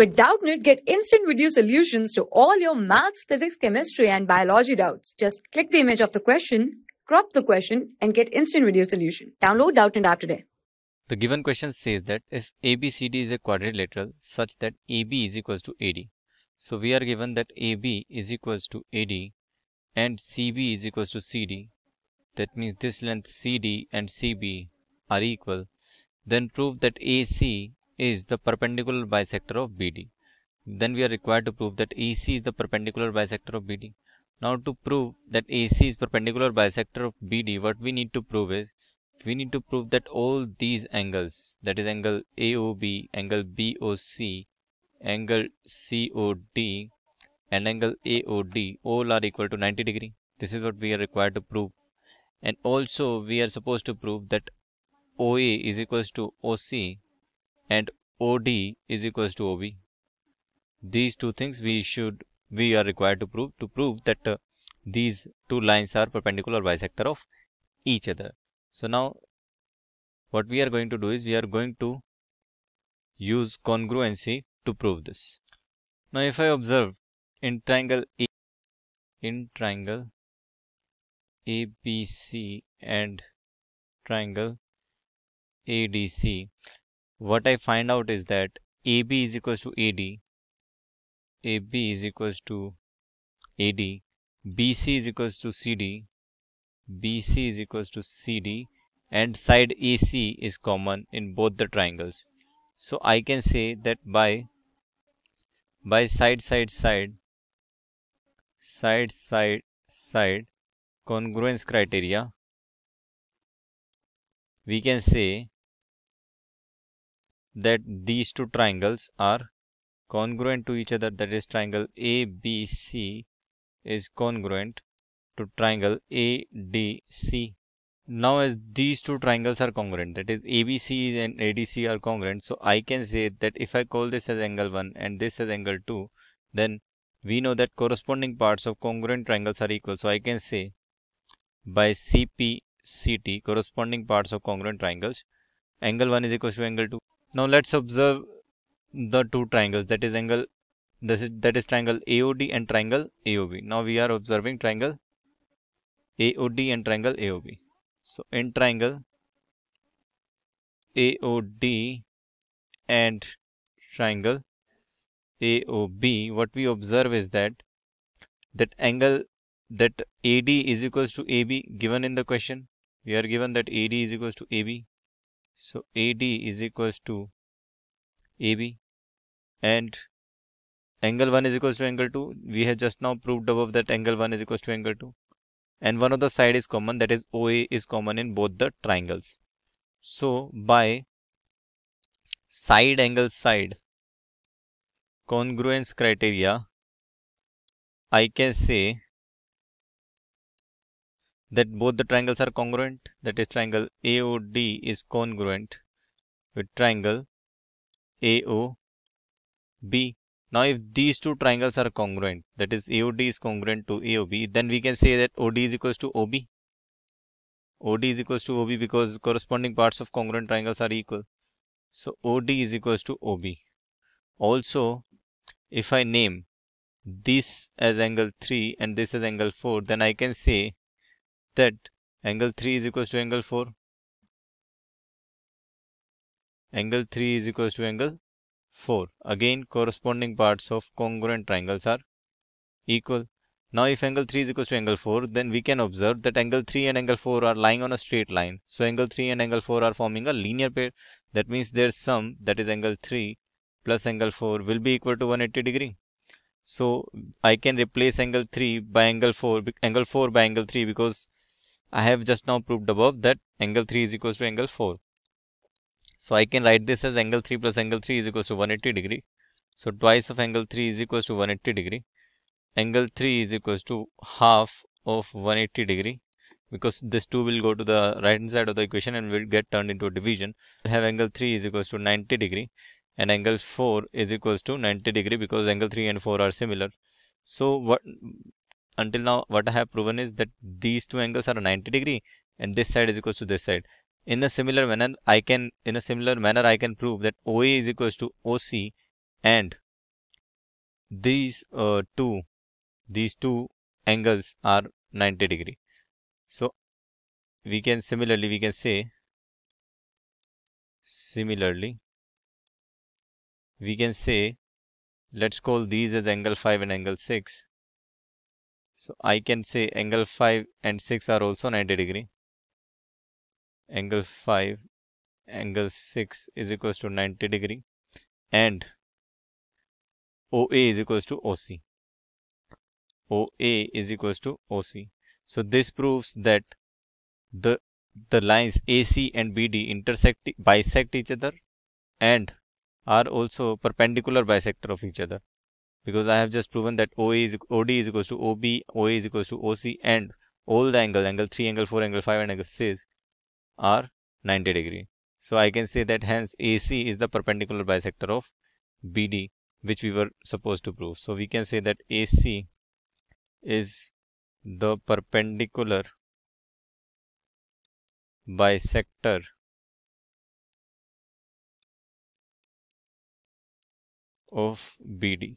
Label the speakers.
Speaker 1: With Doubtnut, get instant video solutions to all your maths, physics, chemistry, and biology doubts. Just click the image of the question, crop the question, and get instant video solution. Download Doubtnut app today.
Speaker 2: The given question says that if ABCD is a quadrilateral such that AB is equals to AD. So we are given that AB is equals to AD and CB is equals to CD. That means this length CD and CB are equal. Then prove that AC is the perpendicular bisector of BD. Then we are required to prove that AC is the perpendicular bisector of BD. Now to prove that AC is perpendicular bisector of BD, what we need to prove is we need to prove that all these angles that is angle AOB, angle BOC, angle COD and angle AOD all are equal to 90 degree. This is what we are required to prove. And also we are supposed to prove that OA is equals to OC and OD is equals to OB. These two things we should we are required to prove to prove that uh, these two lines are perpendicular bisector of each other. So now what we are going to do is we are going to use congruency to prove this. Now if I observe in triangle A, in triangle ABC and triangle ADC, what I find out is that AB is equals to AD, AB is equals to AD, BC is equals to CD, BC is equals to CD and side AC is common in both the triangles. So I can say that by by side side side side side side congruence criteria we can say that these two triangles are congruent to each other. That is triangle ABC is congruent to triangle ADC. Now as these two triangles are congruent that is ABC and ADC are congruent so I can say that if I call this as angle 1 and this as angle 2 then we know that corresponding parts of congruent triangles are equal. So I can say by CP CT corresponding parts of congruent triangles angle 1 is equal to angle 2 now let's observe the two triangles that is angle this is that is triangle AOD and triangle AOB. Now we are observing triangle AOD and triangle AOB. So in triangle AOD and triangle AOB what we observe is that that angle that AD is equals to AB given in the question we are given that AD is equals to AB so AD is equals to AB and angle 1 is equals to angle 2. We have just now proved above that angle 1 is equals to angle 2. And one of the side is common that is OA is common in both the triangles. So by side angle side congruence criteria I can say that both the triangles are congruent that is triangle AOD is congruent with triangle AOB. Now if these two triangles are congruent that is AOD is congruent to AOB then we can say that OD is equals to OB. OD is equals to OB because corresponding parts of congruent triangles are equal. So OD is equals to OB. Also if I name this as angle 3 and this as angle 4 then I can say that angle 3 is equals to angle 4 angle 3 is equals to angle 4 again corresponding parts of congruent triangles are equal. Now if angle 3 is equals to angle 4 then we can observe that angle 3 and angle 4 are lying on a straight line. So angle 3 and angle 4 are forming a linear pair. That means their sum that is angle 3 plus angle 4 will be equal to 180 degree. So I can replace angle 3 by angle 4 angle 4 by angle 3 because I have just now proved above that angle 3 is equals to angle 4. So I can write this as angle 3 plus angle 3 is equals to 180 degree. So twice of angle 3 is equals to 180 degree. Angle 3 is equals to half of 180 degree because this 2 will go to the right hand side of the equation and will get turned into a division. We have angle 3 is equals to 90 degree and angle 4 is equals to 90 degree because angle 3 and 4 are similar. So what until now what I have proven is that these two angles are 90 degree and this side is equals to this side. In a similar manner, I can in a similar manner I can prove that OA is equals to OC and these uh, two these two angles are 90 degree so we can similarly we can say similarly we can say let's call these as angle 5 and angle 6 so I can say angle 5 and 6 are also 90 degree. Angle 5 angle 6 is equals to 90 degree and OA is equals to OC OA is equals to OC so this proves that the the lines AC and BD intersect bisect each other and are also perpendicular bisector of each other because I have just proven that OA is OD is equals to OB, OA is equals to OC and all the angles, angle 3, angle 4, angle 5 and angle 6 are 90 degree. So I can say that hence AC is the perpendicular bisector of BD which we were supposed to prove. So we can say that AC is the perpendicular bisector of BD.